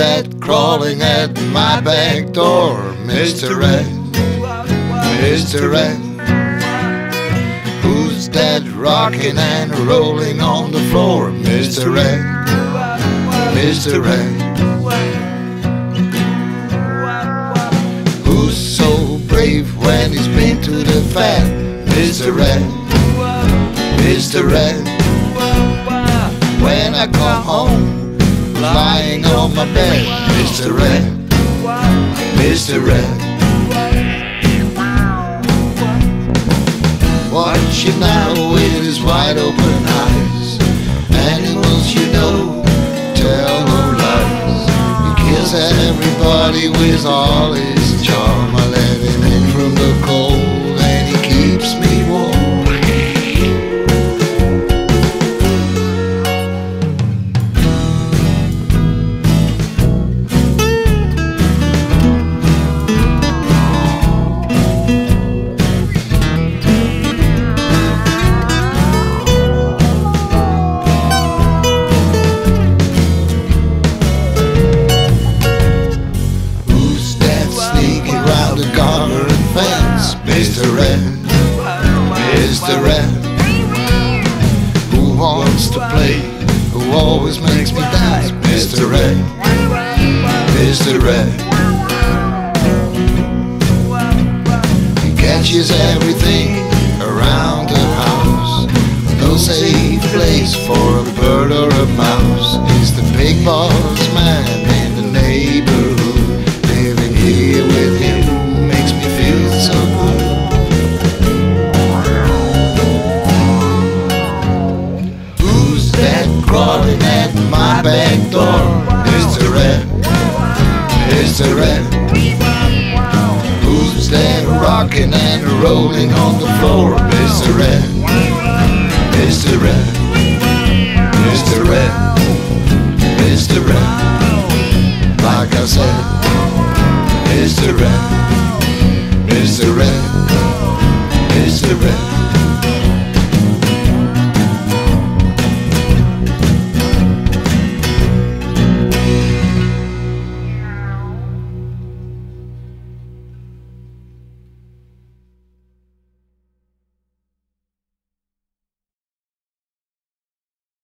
that crawling at my back door? Mr. Red, Mr. Red. Who's that rocking and rolling on the floor? Mr. Red, Mr. Red. Who's so brave when he's been to the fat? Mr. Red, Mr. Red. When I come home, on my bed, Mr. Red, Mr. Red. Watch him now with his wide open eyes. Animals, you know, tell no lies. He kills everybody with all his Mr. Red, Mr. Red. Who wants to play? Who always makes me dance? Mr. Red, Mr. Red. He catches everything around the house. No safe place for a bird or a mouse. He's the big boss Who's that rocking and rolling on the floor? Mr. Red, Mr. Red, Mr. Red, Mr. Red.